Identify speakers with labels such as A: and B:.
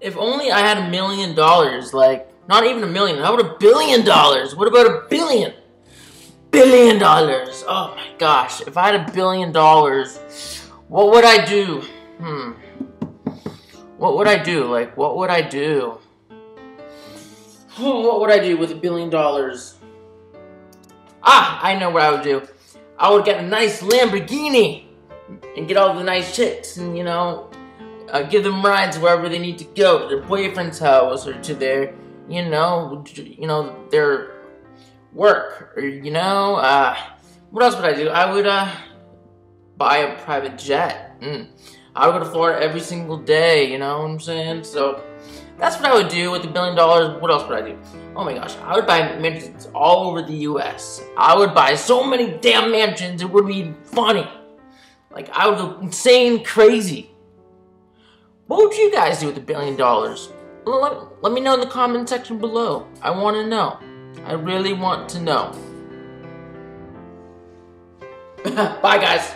A: If only I had a million dollars, like, not even a million, how about a billion dollars? What about a billion? Billion dollars! Oh my gosh, if I had a billion dollars, what would I do? Hmm. What would I do? Like, what would I do? What would I do with a billion dollars? Ah, I know what I would do. I would get a nice Lamborghini and get all the nice chicks and, you know, uh, give them rides wherever they need to go, to their boyfriend's house or to their, you know, you know, their work or, you know, uh, what else would I do? I would, uh, buy a private jet. Mm. I would go to Florida every single day, you know what I'm saying? So, that's what I would do with a billion dollars. What else would I do? Oh my gosh, I would buy mansions all over the US. I would buy so many damn mansions, it would be funny. Like, I would go insane crazy. What would you guys do with a billion dollars? Let, let me know in the comment section below. I want to know. I really want to know. Bye, guys.